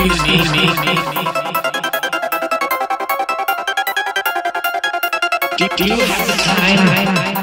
Do you have the time?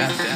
death.